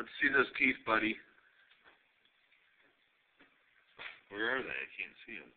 Let's see those teeth, buddy. Where are they? I can't see them.